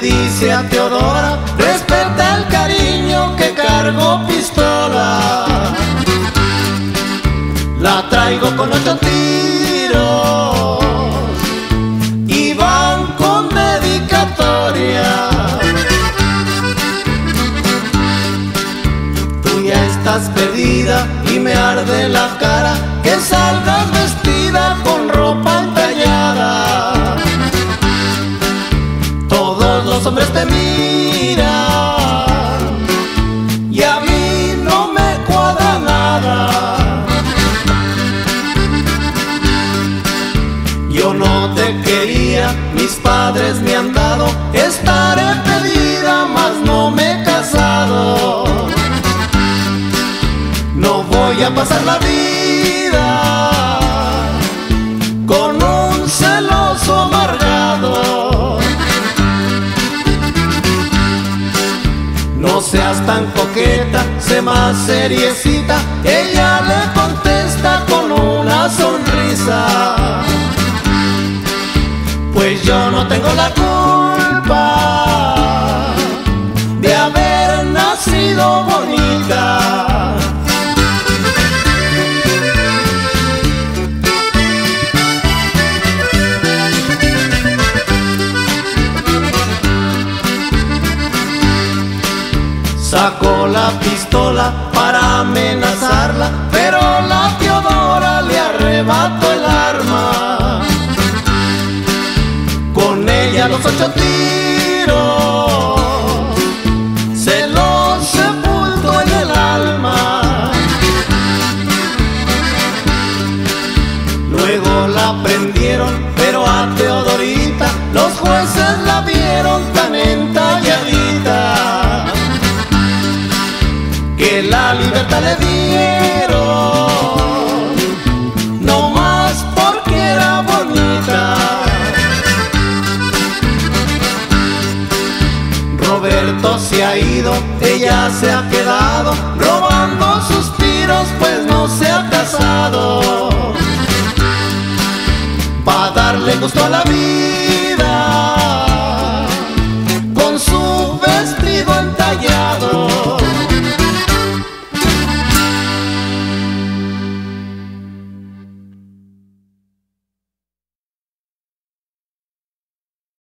dice a Teodora, respeta el cariño que cargo pistola. La traigo con ocho tiros y van con dedicatoria. Tú ya estás perdida y me arde la cara que salgas vestida con miran y a mí no me cuadra nada. Yo no te quería, mis padres me han dado, estaré pedida, mas no me he casado. No voy a pasar la vida Seas tan coqueta, sé más seriecita. Ella le Sacó la pistola para amenazarla, pero la Teodora le arrebató el arma. Con ella los ocho tiros se los sepultó en el alma. Luego la prendieron, pero a Teodorita los jueces la la libertad le dieron, no más porque era bonita. Roberto se ha ido, ella se ha quedado robando suspiros, pues no se ha casado. Va a darle gusto a la vida